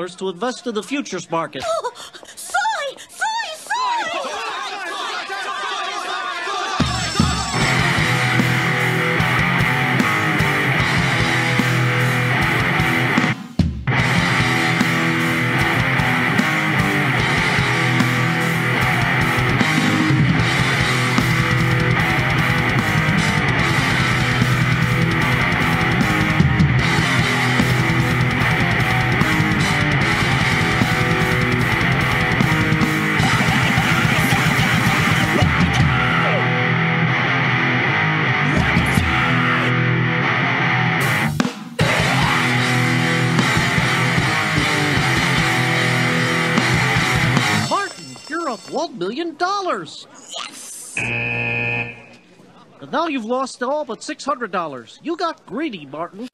$100 to invest in the futures market. up $1 million. Yes! And now you've lost all but $600. You got greedy, Martin.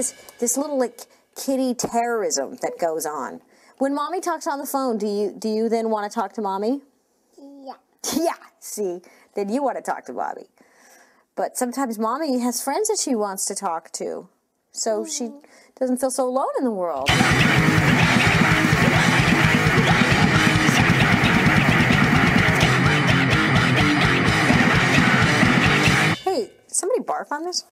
This this little like kitty terrorism that goes on. When mommy talks on the phone, do you do you then want to talk to mommy? Yeah. Yeah. See, then you want to talk to mommy. But sometimes mommy has friends that she wants to talk to, so she mm-hmm. doesn't feel so alone in the world. Hey, somebody barf on this?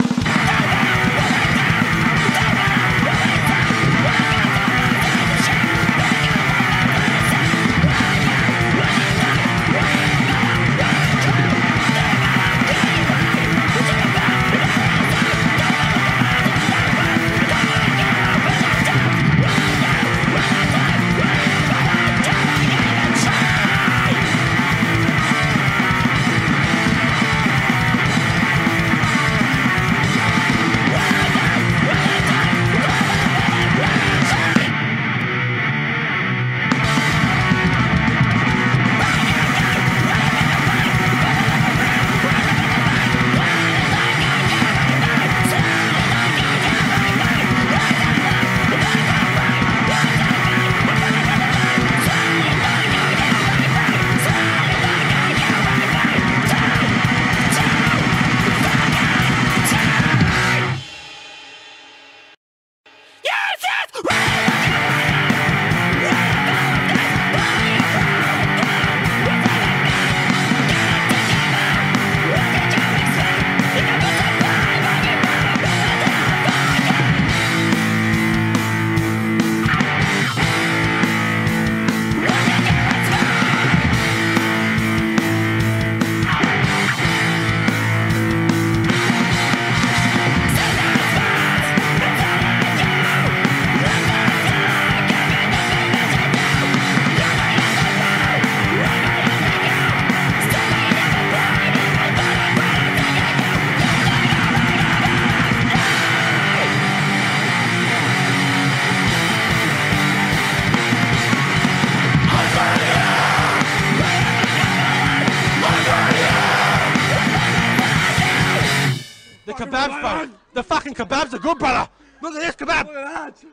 The fucking kebabs are good, brother. Look at this kebab. Look at that.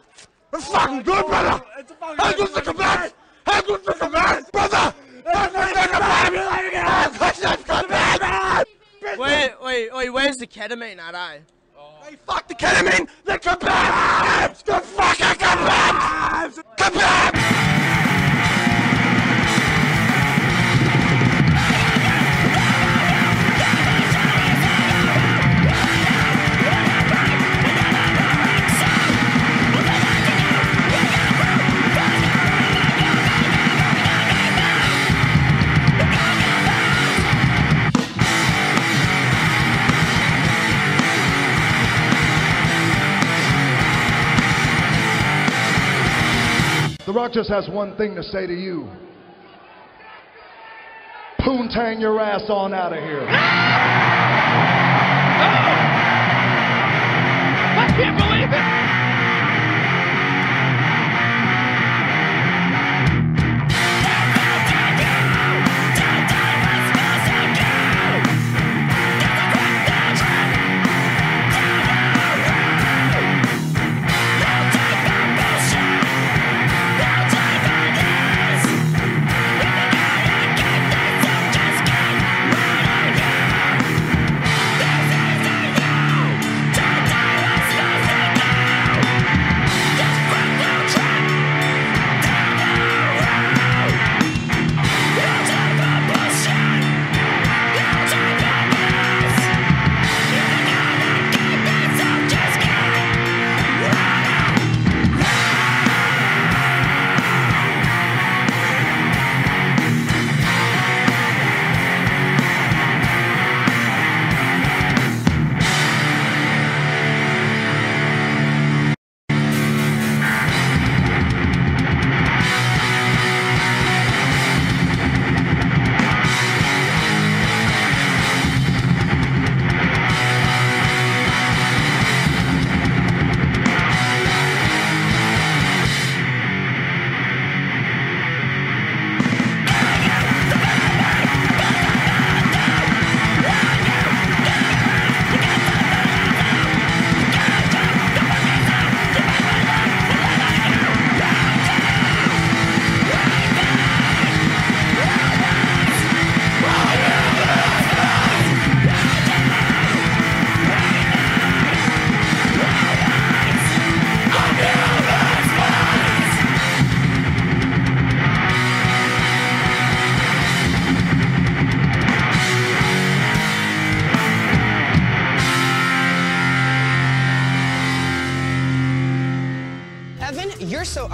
It's fucking good, brother. It's a fucking How good's the kebab? How good's the kebab, brother? How good's the kebab? How good's the kebab? Wait, wait, wait, where's the ketamine at, eh? Hey, fuck the ketamine! The kebabs! The fucking kebabs! Kebabs! The Rock just has one thing to say to you. Poontang your ass on out of here. Ah! Oh! I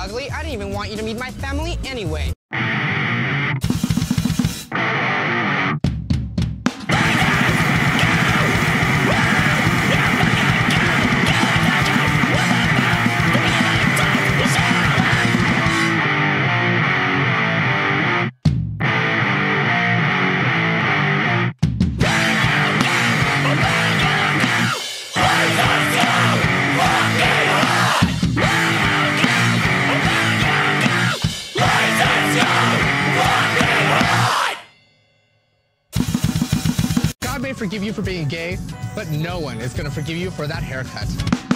ugly, I didn't even want you to meet my family anyway. May forgive you for being gay, but no one is going to forgive you for that haircut.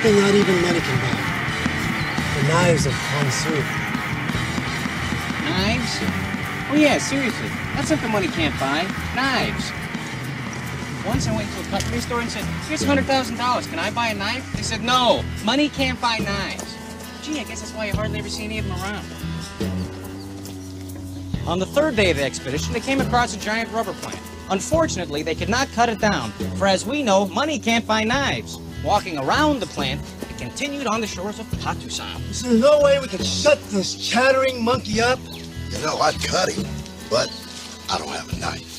Something not even money can buy. The knives of Kong Su. Knives? Oh yeah, seriously. That's something money can't buy. Knives. Once I went to a cutlery store and said, here's $100,000. Can I buy a knife? They said, no, money can't buy knives. Gee, I guess that's why you hardly ever see any of them around. On the third day of the expedition, they came across a giant rubber plant. Unfortunately, they could not cut it down, for as we know, money can't buy knives. Walking around the plant, it continued on the shores of Patusan. Is there no way we could shut this chattering monkey up? You know, I'd cut him, but I don't have a knife.